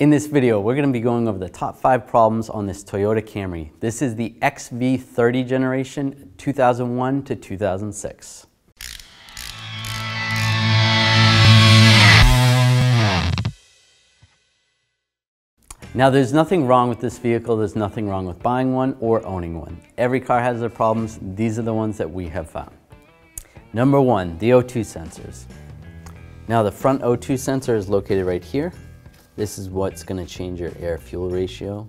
In this video, we're going to be going over the top five problems on this Toyota Camry. This is the XV30 generation, 2001 to 2006. Now there's nothing wrong with this vehicle, there's nothing wrong with buying one or owning one. Every car has their problems, these are the ones that we have found. Number one, the O2 sensors. Now the front O2 sensor is located right here. This is what's going to change your air-fuel ratio.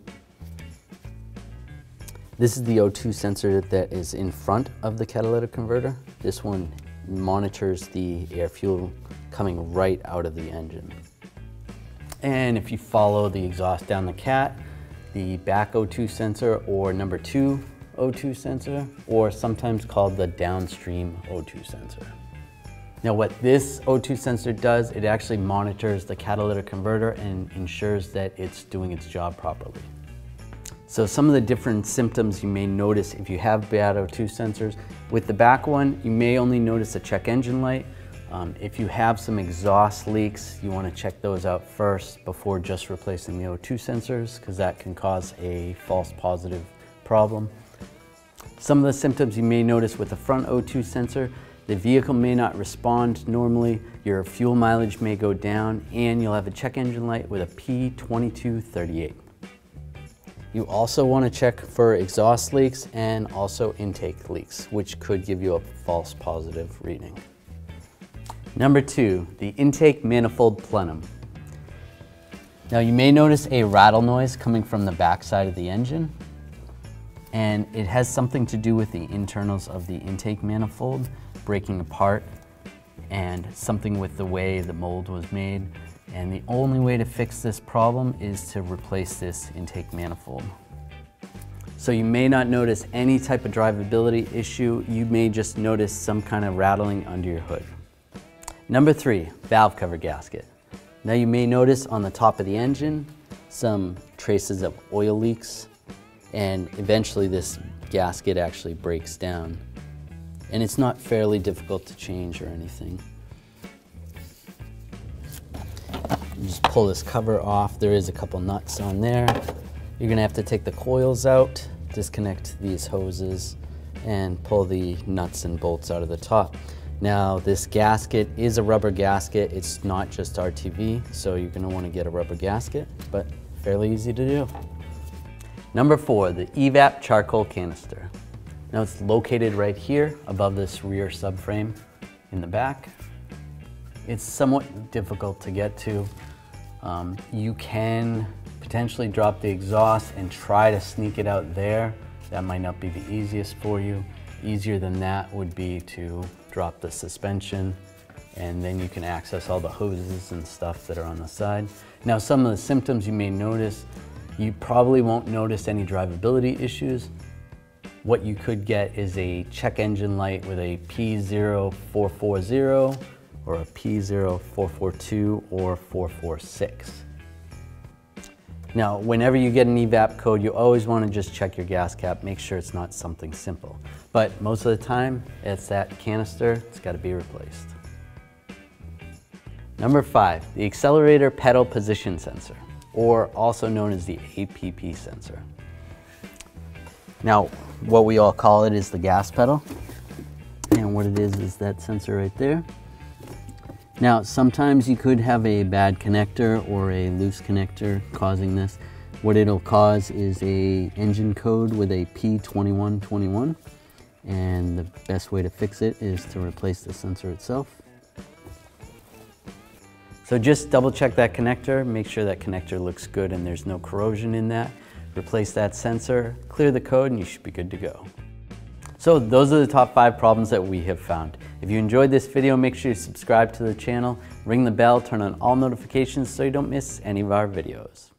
This is the O2 sensor that is in front of the catalytic converter. This one monitors the air-fuel coming right out of the engine. And if you follow the exhaust down the cat, the back O2 sensor or number two O2 sensor, or sometimes called the downstream O2 sensor. Now what this O2 sensor does, it actually monitors the catalytic converter and ensures that it's doing its job properly. So some of the different symptoms you may notice if you have bad O2 sensors. With the back one, you may only notice a check engine light. Um, if you have some exhaust leaks, you want to check those out first before just replacing the O2 sensors because that can cause a false positive problem. Some of the symptoms you may notice with the front O2 sensor the vehicle may not respond normally, your fuel mileage may go down, and you'll have a check engine light with a P2238. You also want to check for exhaust leaks and also intake leaks, which could give you a false positive reading. Number two, the intake manifold plenum. Now you may notice a rattle noise coming from the backside of the engine, and it has something to do with the internals of the intake manifold breaking apart and something with the way the mold was made. And the only way to fix this problem is to replace this intake manifold. So you may not notice any type of drivability issue. You may just notice some kind of rattling under your hood. Number three, valve cover gasket. Now you may notice on the top of the engine some traces of oil leaks and eventually this gasket actually breaks down and it's not fairly difficult to change or anything. You just pull this cover off. There is a couple nuts on there. You're gonna have to take the coils out, disconnect these hoses, and pull the nuts and bolts out of the top. Now this gasket is a rubber gasket. It's not just RTV, so you're gonna wanna get a rubber gasket, but fairly easy to do. Number four, the EVAP charcoal canister. Now it's located right here above this rear subframe in the back. It's somewhat difficult to get to. Um, you can potentially drop the exhaust and try to sneak it out there. That might not be the easiest for you. Easier than that would be to drop the suspension and then you can access all the hoses and stuff that are on the side. Now some of the symptoms you may notice, you probably won't notice any drivability issues, what you could get is a check engine light with a P0440 or a P0442 or 446. Now, whenever you get an EVAP code, you always want to just check your gas cap, make sure it's not something simple. But most of the time, it's that canister, it's got to be replaced. Number five, the accelerator pedal position sensor, or also known as the APP sensor. Now, what we all call it is the gas pedal. And what it is is that sensor right there. Now, sometimes you could have a bad connector or a loose connector causing this. What it'll cause is a engine code with a P2121. And the best way to fix it is to replace the sensor itself. So just double check that connector, make sure that connector looks good and there's no corrosion in that. Replace that sensor, clear the code, and you should be good to go. So those are the top five problems that we have found. If you enjoyed this video, make sure you subscribe to the channel, ring the bell, turn on all notifications so you don't miss any of our videos.